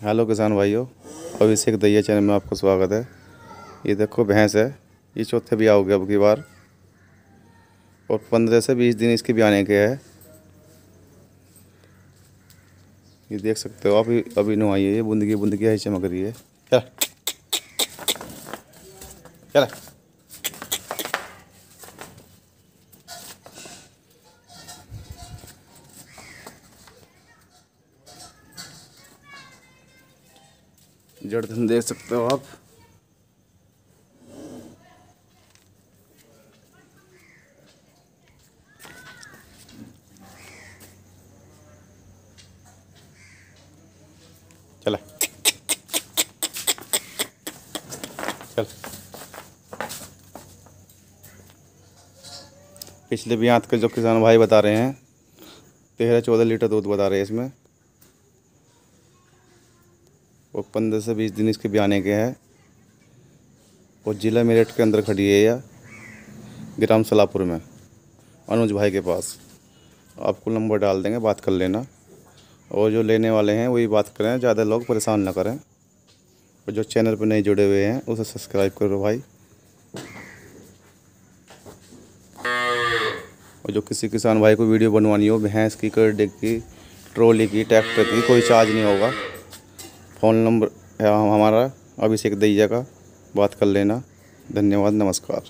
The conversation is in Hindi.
हेलो किसान भाइयों, अभिषेक दैया चैनल में आपका स्वागत है। ये देखो भैंस है, ये चौथे भी आओगे अब की बार। और पंद्रह से बीस दिन इसके भी आने के है। ये देख सकते हो, आप अभी अभी नुआई है ये बूंदगी बूंदगी है चमक रही है चला। चल। जड़धन देख सकते हो आप। चला। पिछले भी हाथ के जो किसान भाई बता रहे हैं, तेरह चौदह लीटर दूध बता रहे हैं इसमें। वो पंद्रह से बीस दिन इसके बयाने के हैं। और ज़िला मेरठ के अंदर खड़ी है या ग्राम सलापुर में, अनुज भाई के पास। आपको नंबर डाल देंगे, बात कर लेना। और जो लेने वाले हैं, वही बात करें, ज़्यादा लोग परेशान ना करें। और जो चैनल पर नहीं जुड़े हुए हैं, उसे सब्सक्राइब करो भाई। और जो किसी किसान भाई को वीडियो बनवानी हो, भैंस की कर्डे की, ट्रॉली की, ट्रैक्टर की, कोई चार्ज नहीं होगा। फ़ोन नंबर है हमारा अभिषेक दैया का बात कर लेना। धन्यवाद नमस्कार।